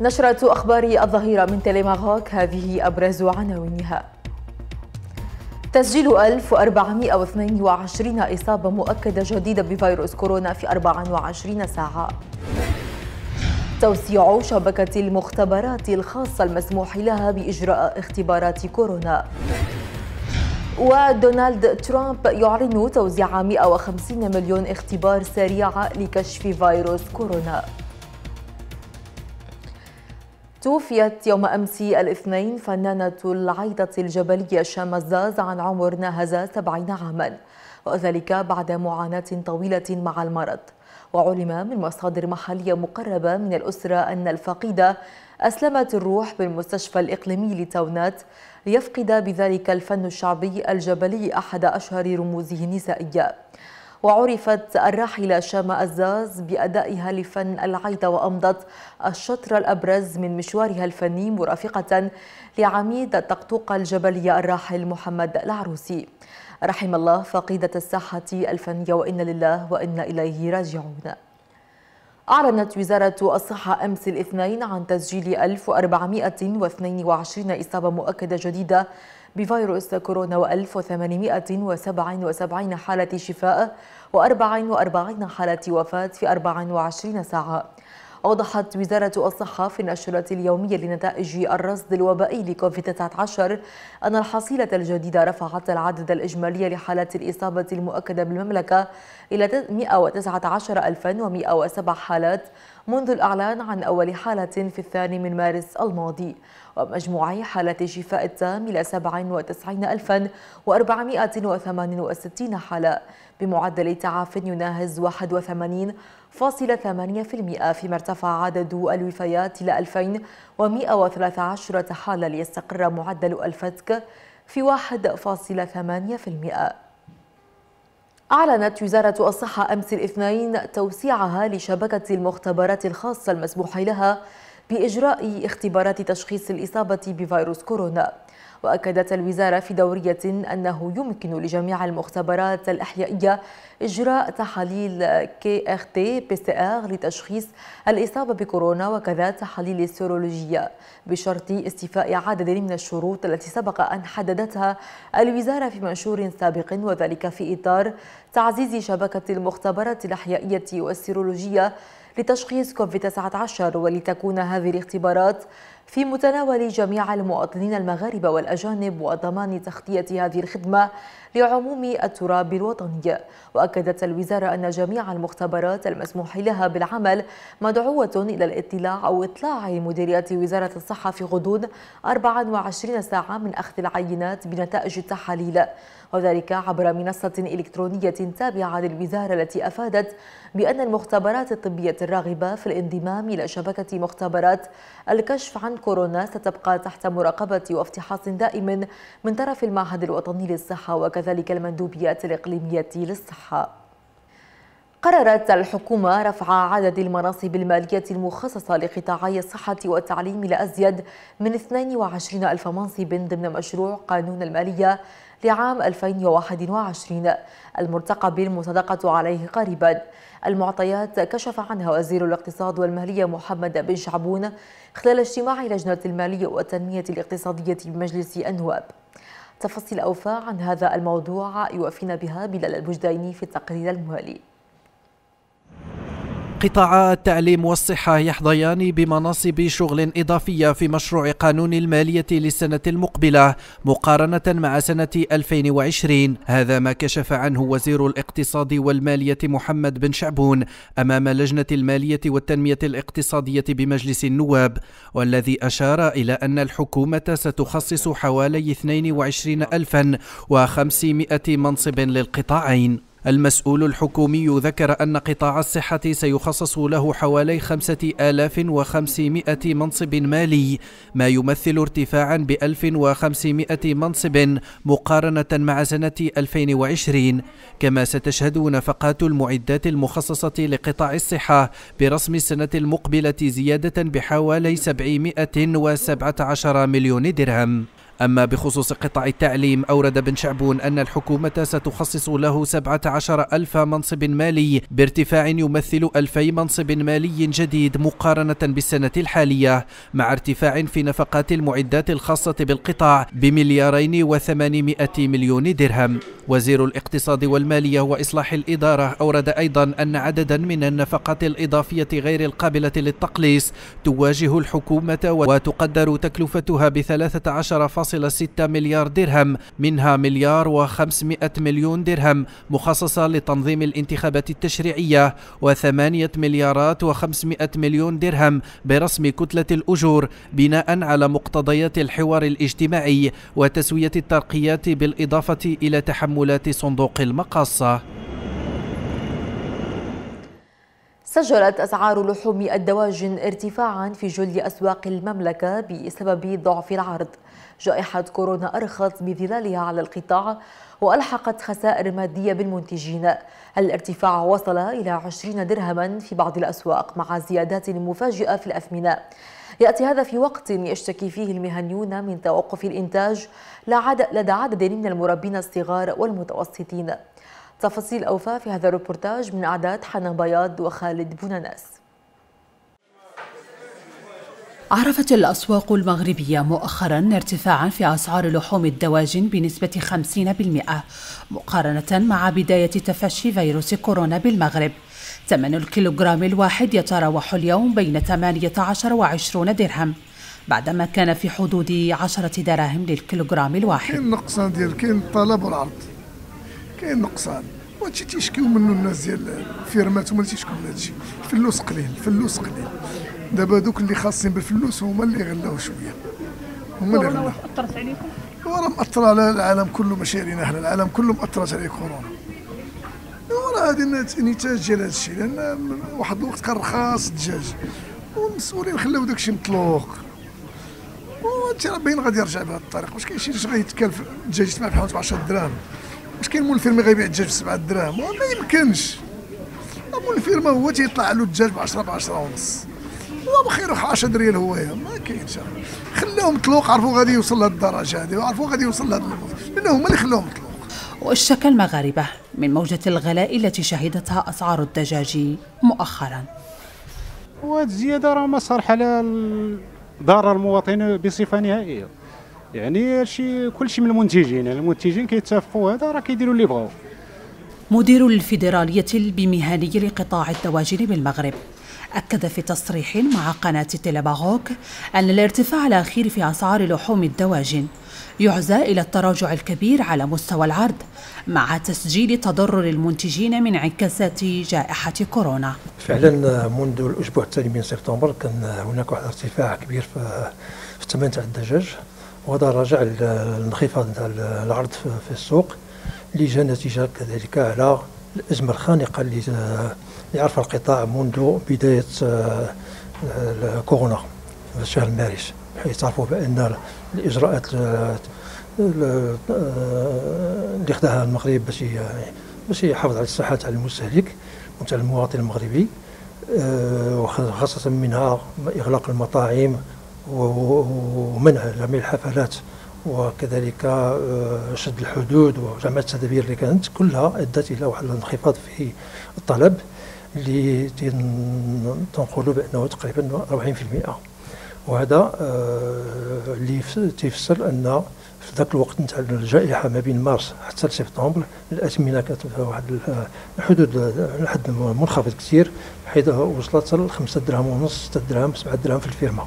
نشرة أخبار الظهيرة من تيليماغوك هذه أبرز عناوينها. تسجيل 1422 إصابة مؤكدة جديدة بفيروس كورونا في 24 ساعة. توسيع شبكة المختبرات الخاصة المسموح لها بإجراء اختبارات كورونا. ودونالد ترامب يعلن توزيع 150 مليون اختبار سريع لكشف فيروس كورونا. توفيت يوم أمس الاثنين فنانة العيطة الجبلية شامزاز عن عمر ناهز 70 عاما وذلك بعد معاناة طويلة مع المرض. وعلم من مصادر محلية مقربة من الأسرة أن الفقيدة أسلمت الروح بالمستشفى الإقليمي لتاونات ليفقد بذلك الفن الشعبي الجبلي أحد أشهر رموزه النسائية. وعرفت الراحلة شامة أزاز بأدائها لفن العيطة وأمضت الشطر الأبرز من مشوارها الفني مرافقة لعميد الطقطوقة الجبلية الراحل محمد العروسي. رحم الله فقيدة الساحة الفنية وإن لله وإنا إليه راجعون. أعلنت وزارة الصحة أمس الاثنين عن تسجيل 1422 إصابة مؤكدة جديدة بفيروس كورونا و1877 حالة شفاء و44 حالة وفاة في 24 ساعة. أوضحت وزارة الصحة في النشرة اليومية لنتائج الرصد الوبائي لكوفيد 19 أن الحصيلة الجديدة رفعت العدد الإجمالي لحالات الإصابة المؤكدة بالمملكة إلى 119107 حالات منذ الإعلان عن أول حالة في الثاني من مارس الماضي ومجموع حالات الشفاء التام إلى 97468 حالة بمعدل تعاف يناهز 81.8% فيما ارتفع عدد الوفيات إلى 2113 حالة ليستقر معدل الفتك في 1.8% أعلنت وزارة الصحة أمس الاثنين توسيعها لشبكة المختبرات الخاصة المسموح لها بإجراء اختبارات تشخيص الإصابة بفيروس كورونا. وأكدت الوزارة في دورية أنه يمكن لجميع المختبرات الإحيائية إجراء تحاليل كي ار تي بي سي ار لتشخيص الإصابة بكورونا وكذا تحاليل السيرولوجية بشرط استيفاء عدد من الشروط التي سبق أن حددتها الوزارة في منشور سابق وذلك في إطار تعزيز شبكة المختبرات الأحيائية والسيرولوجية لتشخيص كوفيد-19 ولتكون هذه الاختبارات في متناول جميع المواطنين المغاربة والأجانب وضمان تغطية هذه الخدمة لعموم التراب الوطني. وأكدت الوزارة أن جميع المختبرات المسموح لها بالعمل مدعوة إلى الاطلاع أو إطلاع مديريات وزارة الصحة في غضون 24 ساعة من أخذ العينات بنتائج التحاليل. وذلك عبر منصة إلكترونية تابعة للوزارة التي أفادت بأن المختبرات الطبية الراغبة في الانضمام إلى شبكة مختبرات الكشف عن كورونا ستبقى تحت مراقبة وافتحاص دائم من طرف المعهد الوطني للصحة وكذلك المندوبيات الإقليمية للصحة. قررت الحكومة رفع عدد المناصب المالية المخصصة لقطاعي الصحة والتعليم إلى أزيد من 22 ألف منصب ضمن مشروع قانون المالية لعام 2021 المرتقب المصادقة عليه قريبا. المعطيات كشف عنها وزير الاقتصاد والمالية محمد بن شعبون خلال اجتماع لجنة المالية والتنمية الاقتصادية بمجلس النواب تفاصيل أوفى عن هذا الموضوع يوفينا بها بلال البجديني في التقرير الموالي. قطاعا التعليم والصحة يحظيان بمناصب شغل إضافية في مشروع قانون المالية للسنة المقبلة مقارنة مع سنة 2020 هذا ما كشف عنه وزير الاقتصاد والمالية محمد بن شعبون أمام لجنة المالية والتنمية الاقتصادية بمجلس النواب والذي أشار إلى أن الحكومة ستخصص حوالي 22500 منصب للقطاعين. المسؤول الحكومي ذكر أن قطاع الصحة سيخصص له حوالي 5500 منصب مالي ما يمثل ارتفاعا ب 1500 منصب مقارنة مع سنة 2020 كما ستشهد نفقات المعدات المخصصة لقطاع الصحة برسم السنة المقبلة زيادة بحوالي 717 مليون درهم. أما بخصوص قطاع التعليم أورد بن شعبون أن الحكومة ستخصص له 17 ألف منصب مالي بارتفاع يمثل ألفي منصب مالي جديد مقارنة بالسنة الحالية مع ارتفاع في نفقات المعدات الخاصة بالقطاع بمليارين وثمانمائة مليون درهم. وزير الاقتصاد والمالية وإصلاح الإدارة أورد أيضا أن عددا من النفقات الإضافية غير القابلة للتقليص تواجه الحكومة وتقدر تكلفتها ب 13.6 مليار درهم منها مليار وخمسمائة مليون درهم مخصصة لتنظيم الانتخابات التشريعية وثمانية مليارات وخمسمائة مليون درهم برسم كتلة الأجور بناء على مقتضيات الحوار الاجتماعي وتسوية الترقيات بالإضافة إلى تحملات صندوق المقاصة. سجلت أسعار لحوم الدواجن ارتفاعا في جل أسواق المملكة بسبب ضعف العرض. جائحة كورونا أرخت بظلالها على القطاع وألحقت خسائر مادية بالمنتجين. الارتفاع وصل إلى 20 درهما في بعض الأسواق مع زيادات مفاجئة في الأثمنة. يأتي هذا في وقت يشتكي فيه المهنيون من توقف الإنتاج لدى عدد من المربين الصغار والمتوسطين. تفاصيل أوفى في هذا الريبورتاج من أعداد حنان بياض وخالد بوناناس. عرفت الأسواق المغربية مؤخرا ارتفاعا في أسعار لحوم الدواجن بنسبة 50% مقارنة مع بداية تفشي فيروس كورونا بالمغرب. ثمن الكيلوغرام الواحد يتراوح اليوم بين 18 و 20 درهم بعدما كان في حدود 10 دراهم للكيلوغرام الواحد. كاين نقصان ديال كاين الطلب والعرض كاين نقصان. وهادشي تيشكيو منه الناس ديال الفيرمات هما اللي تيشكيو من هادشي. الفلوس قليل الفلوس قليل. دابا دوك اللي خاصين بالفلوس هما اللي غلاو شوية. هما اللي غلاو. أثرت عليكم؟ وراه مأثر على العالم كله ماشي علينا حنا العالم كله مأثرت عليه كورونا. وراه هذه نتاج ديال هذا الشيء لأن واحد الوقت كان رخاص الدجاج. والمسؤولين خلاو داك الشيء مطلوق. وأنت راه باين غادي يرجع بهذا الطريق واش كاين شي اللي غيتكلف الدجاج يتباع بحال 10 دراهم واش كاين مول الفيرما غيبيع الدجاج ب 7 دراهم ما يمكنش مول الفيرما هو تيطلع له الدجاج ب 10 ب 10 ونص. هو بخير 10 ريال هو ما كاينش خلاهم مطلوق عرفوا غادي يوصل لهذه الدرجه هذه وعرفوا غادي يوصل لهذا لأن هما اللي خلاوهم مطلوق. واشتكى المغاربة من موجة الغلاء التي شهدتها أسعار الدجاج مؤخرا. وهذه الزيادة راه ما صالحه على ضرر المواطن بصفة نهائية. يعني هادشي كلشي من المنتجين يعني المنتجين كيتفقوا هذا راه كيديروا اللي بغاو. مدير الفيدرالية بمهني لقطاع الدواجن بالمغرب أكد في تصريح مع قناة تيليباغوك أن الارتفاع الأخير في أسعار لحوم الدواجن يعزى إلى التراجع الكبير على مستوى العرض مع تسجيل تضرر المنتجين من انعكاسات جائحة كورونا. فعلا منذ الأسبوع الثاني من سبتمبر كان هناك واحد ارتفاع كبير في الثمن تاع الدجاج وهذا راجع الانخفاض العرض في السوق اللي جاء نتيجة كذلك على الأزمة الخانقة اللي يعرفها القطاع منذ بداية كورونا في شهر مارس حيث تعرفوا بأن الإجراءات اللي خداها المغرب باش باش يحافظ على الصحة تاع المستهلك وتاع المواطن المغربي وخاصة منها إغلاق المطاعم ومنع جميع الحفلات وكذلك آه، شد الحدود وجميع التدابير اللي كانت كلها أدت إلى واحد الانخفاض في الطلب. اللي تنقولوا بأنه تقريبا 40% وهذا آه، اللي تيفسر أن في ذاك الوقت نتاع الجائحة ما بين مارس حتى سبتمبر الأثمنة كانت في واحد الحدود لحد منخفض كثير حيث وصلت ل 5 دراهم ونص 6 دراهم 7 دراهم في الفيرما.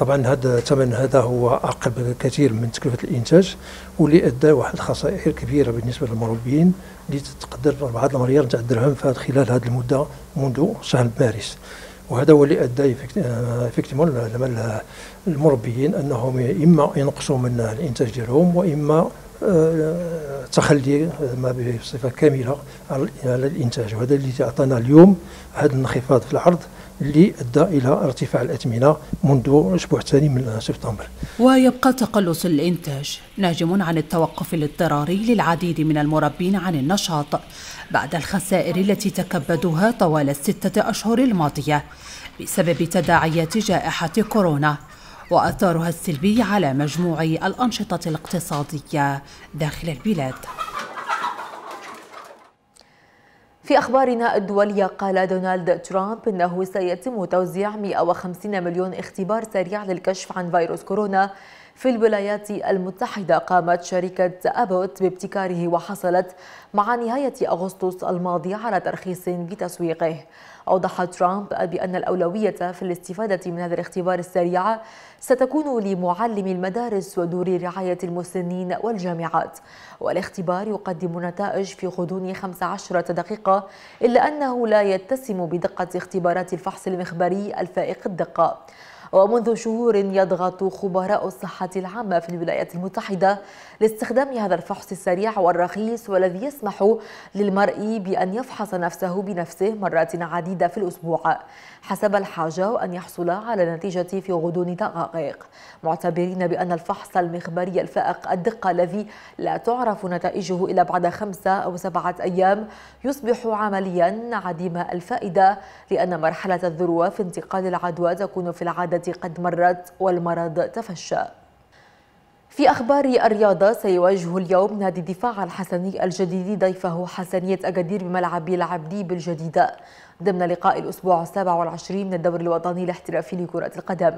طبعا هذا الثمن هذا هو أقل بكثير من تكلفة الإنتاج واللي ادى واحد الخسائر كبيرة بالنسبة للمربيين اللي تقدر 4 مليار تاع الدرهم خلال هذه المدة منذ شهر مارس. وهذا هو اللي أدى إفكتيمون المربيين أنهم إما ينقصوا من الإنتاج ديالهم وإما آه، تخلي ما بصفة كاملة على الإنتاج. وهذا اللي اعطانا اليوم هذا الانخفاض في العرض. اللي ادى إلى ارتفاع الأثمنة منذ الأسبوع الثاني من سبتمبر. ويبقى تقلص الإنتاج ناجم عن التوقف الاضطراري للعديد من المربين عن النشاط بعد الخسائر التي تكبدوها طوال الستة أشهر الماضية بسبب تداعيات جائحة كورونا وأثارها السلبي على مجموع الأنشطة الاقتصادية داخل البلاد في أخبارنا الدولية قال دونالد ترامب أنه سيتم توزيع 150 مليون اختبار سريع للكشف عن فيروس كورونا. في الولايات المتحدة قامت شركة أبوت بابتكاره وحصلت مع نهاية أغسطس الماضي على ترخيص بتسويقه. أوضح ترامب بأن الأولوية في الاستفادة من هذا الاختبار السريع ستكون لمعلم المدارس ودور رعاية المسنين والجامعات. والاختبار يقدم نتائج في غضون 15 دقيقة إلا أنه لا يتسم بدقة اختبارات الفحص المخبري الفائق الدقة. ومنذ شهور يضغط خبراء الصحة العامة في الولايات المتحدة لاستخدام هذا الفحص السريع والرخيص والذي يسمح للمرء بأن يفحص نفسه بنفسه مرات عديدة في الأسبوع. حسب الحاجة وأن يحصل على نتيجة في غضون دقائق. معتبرين بأن الفحص المخبري الفائق الدقة الذي لا تعرف نتائجه إلا بعد خمسة أو سبعة أيام يصبح عمليا عديم الفائدة لأن مرحلة الذروة في انتقال العدوى تكون في العادة قد مرت والمرض تفشى. في أخبار الرياضة سيواجه اليوم نادي الدفاع الحسني الجديدي ضيفه حسنية أكادير بملعب العبدي بالجديدة ضمن لقاء الأسبوع السابع والعشرين من الدوري الوطني الاحترافي لكرة القدم.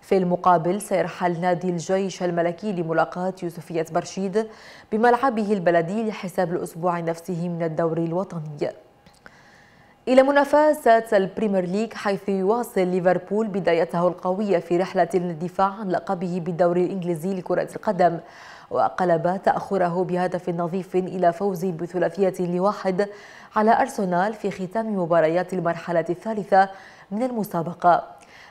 في المقابل سيرحل نادي الجيش الملكي لملاقاة يوسفية برشيد بملعبه البلدي لحساب الأسبوع نفسه من الدوري الوطني. إلى منافسة البريمير ليج حيث يواصل ليفربول بدايته القوية في رحلة الدفاع عن لقبه بالدوري الإنجليزي لكرة القدم. وقلب تأخره بهدف نظيف إلى فوز بثلاثية لواحد على أرسنال في ختام مباريات المرحلة الثالثة من المسابقة.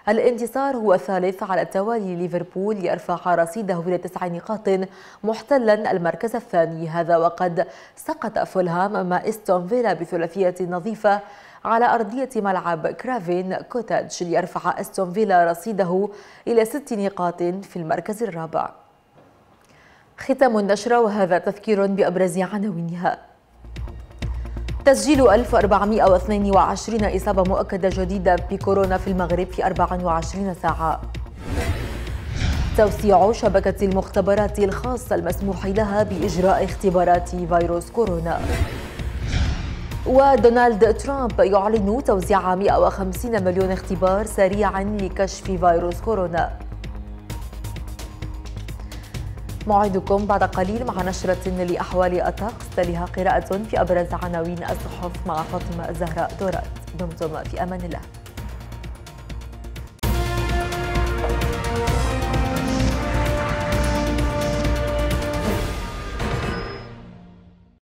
الانتصار هو الثالث على التوالي لليفربول ليرفع رصيده إلى تسع نقاط محتلا المركز الثاني. هذا وقد سقط فولهام أمام أستون فيلا بثلاثية نظيفة على أرضية ملعب كرافين كوتاج. ليرفع أستون فيلا رصيده إلى ست نقاط في المركز الرابع. ختام النشرة وهذا تذكير بأبرز عناوينها تسجيل 1422 إصابة مؤكدة جديدة بكورونا في المغرب في 24 ساعة. توسيع شبكة المختبرات الخاصة المسموح لها بإجراء اختبارات فيروس كورونا. ودونالد ترامب يعلن توزيع 150 مليون اختبار سريعا لكشف فيروس كورونا. موعدكم بعد قليل مع نشرة لأحوال الطقس. تليها قراءة في أبرز عناوين الصحف مع فاطمة الزهراء دورات دمتم في أمان الله.